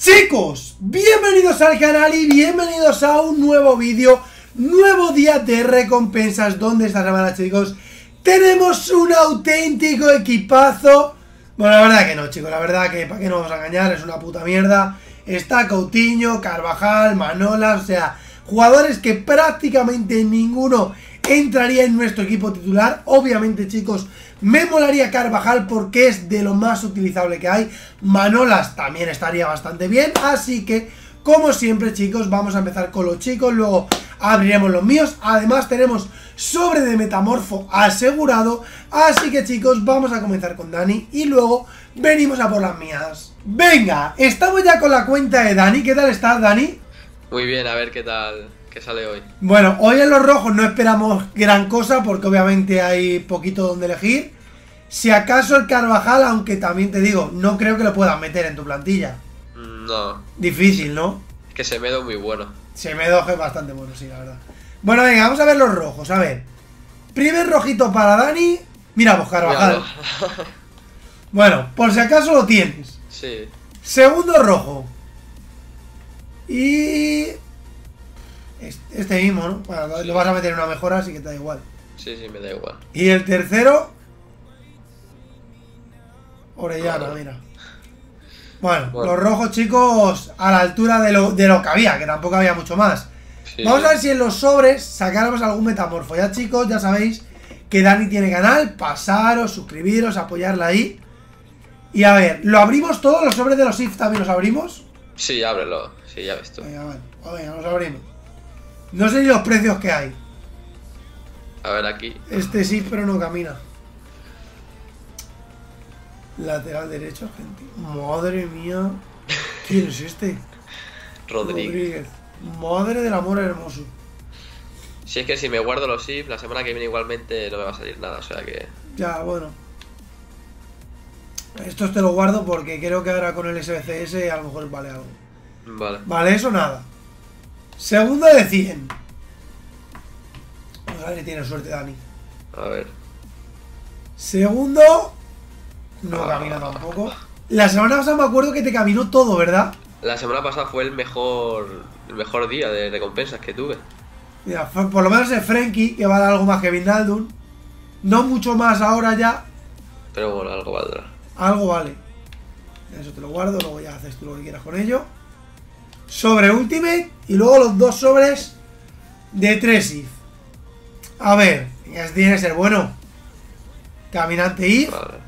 Chicos, bienvenidos al canal y bienvenidos a un nuevo vídeo, nuevo día de recompensas. Donde esta semana chicos tenemos un auténtico equipazo. Bueno, la verdad que no chicos, la verdad que para qué nos vamos a engañar, es una puta mierda. Está Coutinho, Carvajal, Manola, o sea, jugadores que prácticamente ninguno entraría en nuestro equipo titular Obviamente chicos, me molaría Carvajal porque es de lo más utilizable que hay. Manolas también estaría bastante bien. Así que, como siempre chicos, vamos a empezar con los chicos. Luego abriremos los míos. Además tenemos sobre de metamorfo asegurado. Así que chicos, vamos a comenzar con Dani. Y luego venimos a por las mías. Venga, estamos ya con la cuenta de Dani. ¿Qué tal estás, Dani? Muy bien, a ver qué tal, qué sale hoy. Bueno, hoy en los rojos no esperamos gran cosa porque obviamente hay poquito donde elegir. Si acaso el Carvajal, aunque también te digo, no creo que lo puedas meter en tu plantilla. No. Difícil, ¿no? Es que Semedo es muy bueno. Semedo es bastante bueno, sí, la verdad. Bueno, venga, vamos a ver los rojos, a ver. Primer rojito para Dani. Mira, pues Carvajal. bueno, por si acaso lo tienes. Sí. Segundo rojo. Y... Este mismo, ¿no? Bueno, lo vas a meter en una mejora, así que te da igual. Sí, sí, me da igual. Y el tercero... Orellana, mira. Bueno, los rojos, chicos, a la altura de lo, de lo que había, que tampoco había mucho más. Vamos a ver si en los sobres sacáramos algún metamorfo. Ya, chicos, ya sabéis que Dani tiene canal. Pasaros, suscribiros, apoyarla ahí. Y a ver, ¿lo abrimos todos? ¿Los sobres de los IF también los abrimos? Sí, ábrelo. Sí, ya ves tú. Venga, bueno, pues venga, los abrimos. No sé ni los precios que hay. A ver, aquí. Este sí, pero no camina. Lateral derecho, gente. Madre mía. ¿Quién es este? Rodríguez. Madre del amor hermoso. Si es que si me guardo los IF, la semana que viene igualmente no me va a salir nada, o sea que... Ya, bueno. Estos te lo guardo porque creo que ahora con el SBCS a lo mejor vale algo. Vale. Vale, eso nada. Segundo de 100. A ver si tiene suerte Dani. A ver. Segundo no camina tampoco. La semana pasada me acuerdo que te caminó todo, ¿verdad? La semana pasada fue el mejor el mejor día de recompensas que tuve. Mira, por lo menos es Frenkie, que vale algo más que Vindaldum. No mucho más ahora ya. Pero bueno, algo valdrá. Algo vale. Eso te lo guardo, luego ya haces tú lo que quieras con ello. Sobre Ultimate y luego los dos sobres de 3 if. A ver, este tiene que ser bueno. Caminante if. Vale.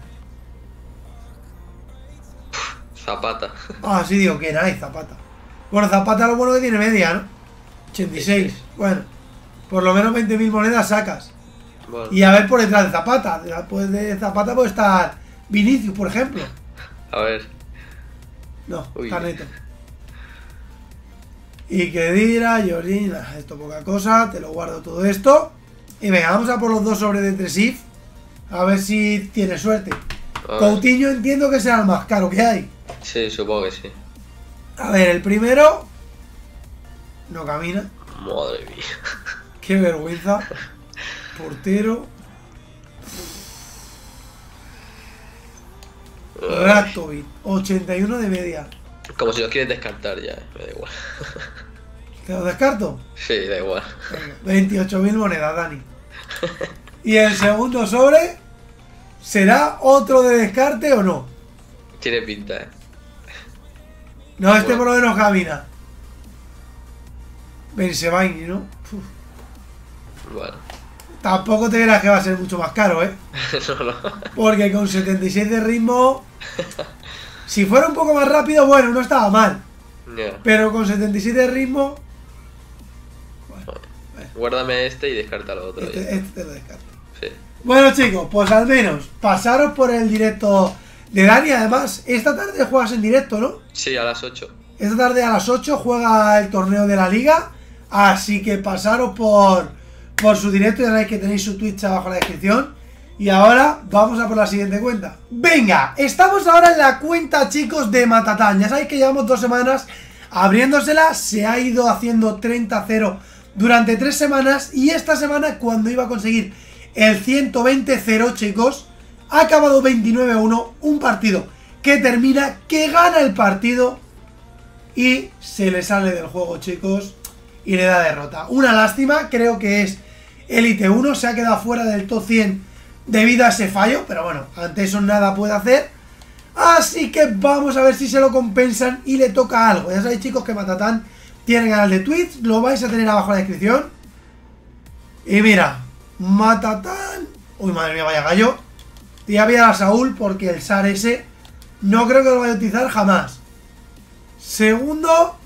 Zapata. Ah, sí, digo que hay Zapata. Bueno, Zapata lo bueno que tiene media, ¿no? 86. Bueno, por lo menos 20.000 monedas sacas. Y a ver por detrás de Zapata. Después de Zapata puede estar Vinicius, por ejemplo. A ver. No, está neto. Y que dirá, Jorginho, esto poca cosa, te lo guardo todo esto. Y venga, vamos a por los dos sobres de Tresif. A ver si tiene suerte. Coutinho entiendo que será el más caro que hay. Sí, supongo que sí. A ver, el primero. No camina. Madre mía. Qué vergüenza. Portero. Ratovic, 81 de media. Como si lo quieres descartar ya, me da igual. ¿Te lo descarto? Sí, da igual. 28.000 monedas, Dani. Y el segundo sobre, ¿será otro de descarte o no? Tiene pinta, eh. No, este por lo menos camina. Benzebaini, ¿no? Bueno. Tampoco te verás que va a ser mucho más caro, ¿eh? no, no. Porque con 76 de ritmo... si fuera un poco más rápido, bueno, no estaba mal. Pero con 77 de ritmo... Guárdame este y descarta lo otro. Este, este te lo descarto. Sí. Bueno chicos, pues al menos pasaros por el directo de Dani, además, esta tarde juegas en directo, ¿no? Sí, a las 8. Esta tarde a las 8 juega el torneo de la liga. Así que pasaros por, por su directo. Ya sabéis que tenéis su Twitch abajo en la descripción. Y ahora vamos a por la siguiente cuenta. Venga, estamos ahora en la cuenta, chicos, de Matatán. Ya sabéis que llevamos dos semanas abriéndosela. Se ha ido haciendo 30-0 durante tres semanas. Y esta semana, cuando iba a conseguir el 120-0, chicos ha acabado 29-1, un partido que termina, que gana el partido y se le sale del juego, chicos, y le da derrota. Una lástima, creo que es Elite 1, se ha quedado fuera del top 100 debido a ese fallo, pero bueno, ante eso nada puede hacer. Así que vamos a ver si se lo compensan y le toca algo. Ya sabéis, chicos, que Matatán tiene canal de Twitch, lo vais a tener abajo en la descripción. Y mira, Matatán... Uy, madre mía, vaya gallo. Y había a Saúl porque el SAR ese no creo que lo vaya a utilizar jamás. Segundo,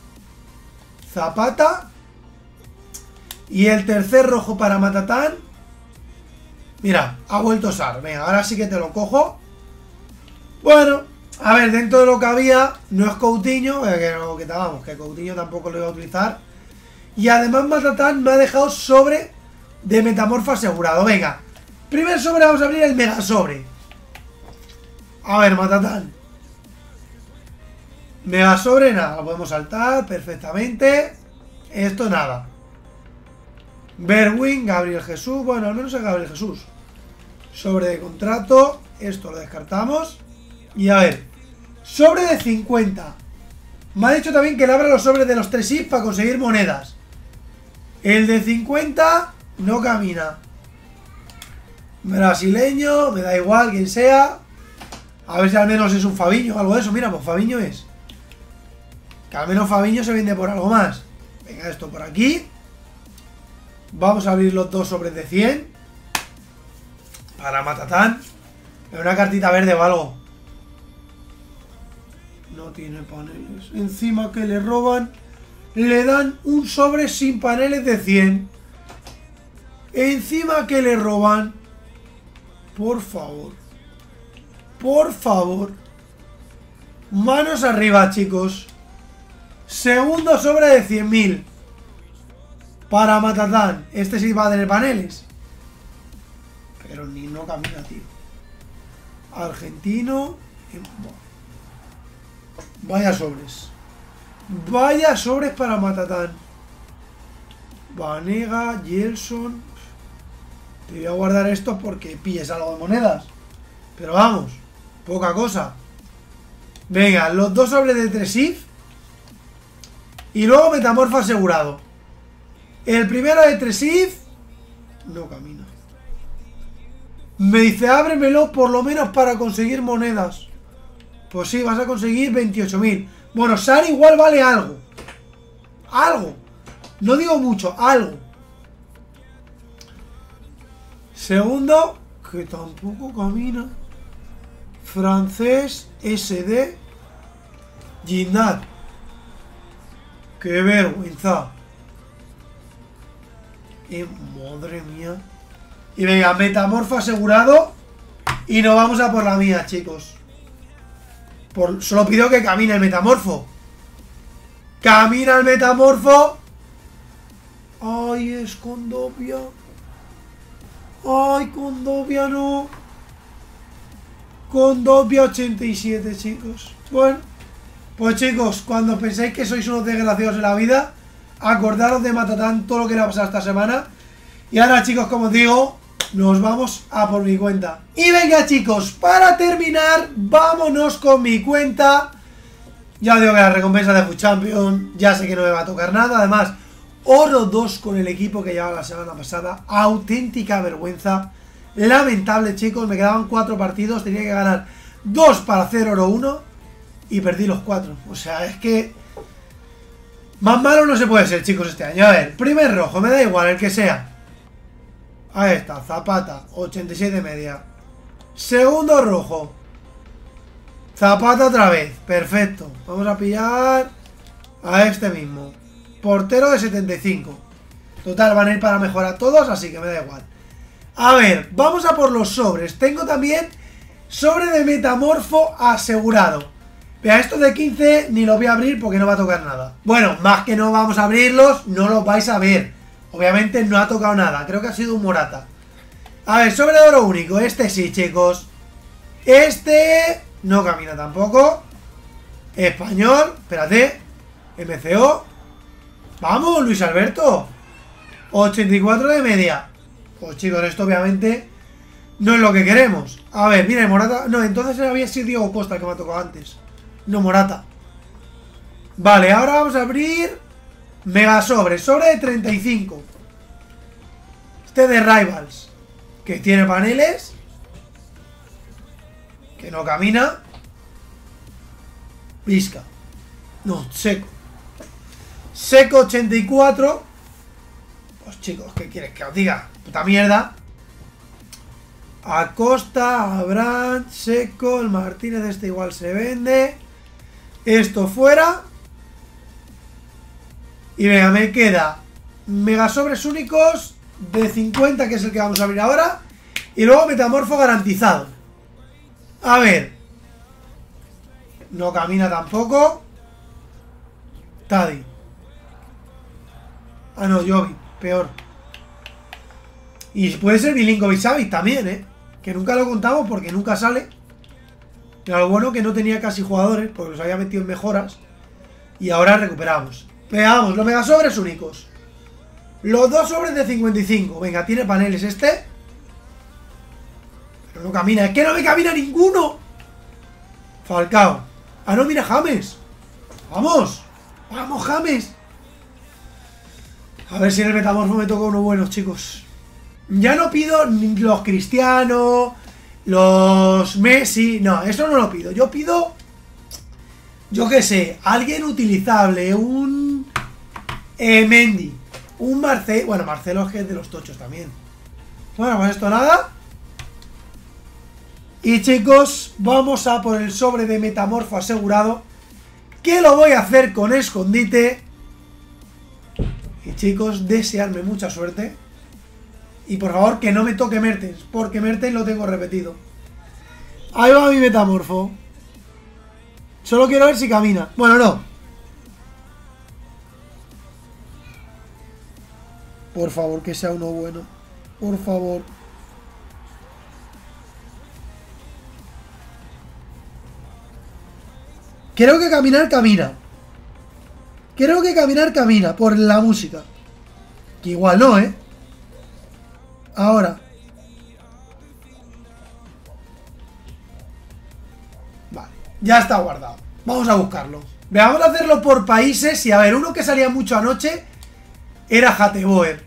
Zapata. Y el tercer rojo para Matatán. Mira, ha vuelto SAR. Venga, ahora sí que te lo cojo. Bueno, a ver, dentro de lo que había, no es Coutinho, eh, que no, que que Coutinho tampoco lo iba a utilizar. Y además Matatán me ha dejado sobre de metamorfo asegurado. Venga, primer sobre vamos a abrir el mega sobre. A ver, Matatán. Mega sobre, nada, lo podemos saltar perfectamente. Esto nada. Berwin, Gabriel Jesús, bueno, al menos es Gabriel Jesús. Sobre de contrato, esto lo descartamos. Y a ver, sobre de 50. Me ha dicho también que le abra los sobres de los 3 IF para conseguir monedas. El de 50 no camina. Brasileño, me da igual quien sea. A ver si al menos es un Fabiño o algo de eso. Mira, pues Fabiño es. Que al menos Fabiño se vende por algo más. Venga, esto por aquí. Vamos a abrir los dos sobres de 100. Para Matatán. Una cartita verde o algo. No tiene paneles. Encima que le roban, le dan un sobre sin paneles de 100. Encima que le roban. Por favor. Por favor. Manos arriba, chicos. Segundo sobre de 100.000. Para Matatán. Este sí va a tener paneles. Pero ni no camina, tío. Argentino. Vaya sobres. Vaya sobres para Matatán. Vanega, Gelson. Te voy a guardar esto porque pilles algo de monedas. Pero vamos, poca cosa. Venga, los dos sobres de 3 if. Y luego metamorfo asegurado. El primero de 3 if. No camina. Me dice, ábremelo por lo menos para conseguir monedas. Pues sí, vas a conseguir 28.000. Bueno, SAR igual vale algo. Algo. No digo mucho, algo. Segundo, que tampoco camina. Francés SD. Ginat. Qué vergüenza. Eh, madre mía. Y venga, metamorfo asegurado. Y nos vamos a por la mía, chicos solo pido que camine el metamorfo. Camina el metamorfo. Ay, es Condovia. Ay, Condovia no. Condovia 87, chicos. Bueno, pues chicos, cuando penséis que sois unos desgraciados en la vida, acordaros de Matatán todo lo que le ha pasado esta semana. Y ahora, chicos, como os digo, nos vamos a por mi cuenta. Y venga chicos, para terminar, vámonos con mi cuenta. Ya digo que la recompensa de Food Champion, ya sé que no me va a tocar nada. Además, oro 2 con el equipo que llevaba la semana pasada. Auténtica vergüenza. Lamentable chicos, me quedaban 4 partidos, tenía que ganar 2 para hacer oro 1 y perdí los 4. O sea, es que... Más malo no se puede ser chicos este año. A ver, primer rojo, me da igual el que sea. Ahí está, Zapata, 87 media. Segundo rojo. Zapata otra vez, perfecto. Vamos a pillar a este mismo. Portero de 75. Total, van a ir para mejorar todos, así que me da igual. A ver, vamos a por los sobres. Tengo también sobre de metamorfo asegurado. Vea, estos de 15 ni los voy a abrir porque no va a tocar nada. Bueno, más que no vamos a abrirlos, no los vais a ver. Obviamente no ha tocado nada. Creo que ha sido un Morata. A ver, sobre oro único. Este sí, chicos. Este no camina tampoco. Español. Espérate. MCO. Vamos, Luis Alberto. 84 de media. Pues chicos, esto obviamente no es lo que queremos. A ver, mira, Morata... No, entonces había sido Diego Costa que me ha tocado antes. No Morata. Vale, ahora vamos a abrir Mega sobre, sobre de 35 Este de Rivals Que tiene paneles Que no camina Visca No, seco Seco 84 Pues chicos, ¿qué quieres que os diga? Puta mierda Acosta, Abraham, Seco, el Martínez este igual se vende. Esto fuera. Y venga, me queda mega sobres únicos de 50, que es el que vamos a abrir ahora. Y luego metamorfo garantizado. A ver. No camina tampoco. Tadi. Ah, no, Jovi. Peor. Y puede ser Milinkovic Savic también, ¿eh? Que nunca lo contamos porque nunca sale. Pero lo bueno que no tenía casi jugadores, porque los había metido en mejoras. Y ahora recuperamos. Veamos, los mega sobres únicos. Los dos sobres de 55. Venga, tiene paneles este. Pero no camina. Es que no me camina ninguno. Falcao. Ah, no, mira, James. Vamos. Vamos, James. A ver si en el metamorfo me toca uno bueno, chicos. Ya no pido los cristianos, los Messi, no, eso no lo pido. Yo pido, yo qué sé, alguien utilizable, un eh, Mendy, un Marcelo, bueno, Marcelo es que es de los tochos también. Bueno, pues esto nada. Y chicos, vamos a por el sobre de metamorfo asegurado. Que lo voy a hacer con escondite. Y chicos, desearme mucha suerte. Y por favor, que no me toque Mertens, porque Mertens lo tengo repetido. Ahí va mi metamorfo. Solo quiero ver si camina. Bueno, no. Por favor, que sea uno bueno. Por favor. Creo que caminar camina. Creo que caminar camina por la música. Que igual no, ¿eh? Ahora. Vale, ya está guardado. Vamos a buscarlo. Veamos a hacerlo por países y a ver, uno que salía mucho anoche era Hateboer.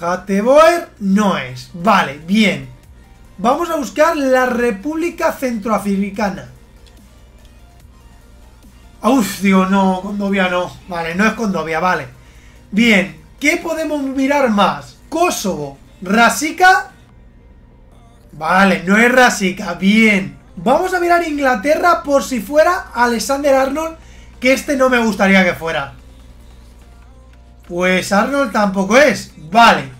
Hateboer no es. Vale, bien. Vamos a buscar la República Centroafricana. Uf, digo, no, Condovia no. Vale, no es Condovia, vale. Bien, ¿qué podemos mirar más? Kosovo. ¿Rasica? Vale, no es Rasica. Bien. Vamos a mirar Inglaterra por si fuera Alexander Arnold, que este no me gustaría que fuera. Pues Arnold tampoco es. Vale.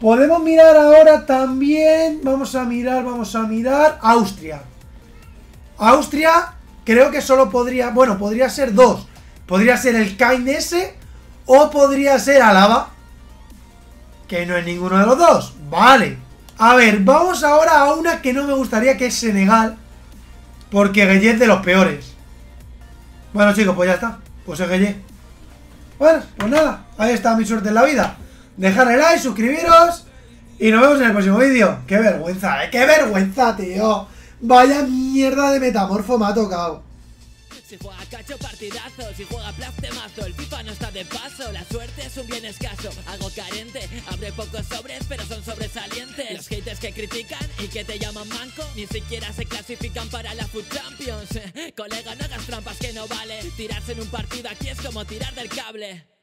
Podemos mirar ahora también... Vamos a mirar, vamos a mirar... Austria. Austria creo que solo podría... Bueno, podría ser dos. Podría ser el Kain ese o podría ser Alaba. Que no es ninguno de los dos. Vale. A ver, vamos ahora a una que no me gustaría, que es Senegal. Porque Gueye es de los peores. Bueno, chicos, pues ya está. Pues es Gueye. Bueno, pues nada. Ahí está mi suerte en la vida. Dejar el like, suscribiros. Y nos vemos en el próximo vídeo. Qué vergüenza, ¿eh? Qué vergüenza, tío. Vaya mierda de metamorfo me ha tocado. Si juega cacho partidazo, si juega plastemazo, el FIFA no está de paso, la suerte es un bien escaso, algo carente, abre pocos sobres pero son sobresalientes. Los haters que critican y que te llaman manco, ni siquiera se clasifican para la Food Champions. Colega, no hagas trampas que no vale, tirarse en un partido aquí es como tirar del cable.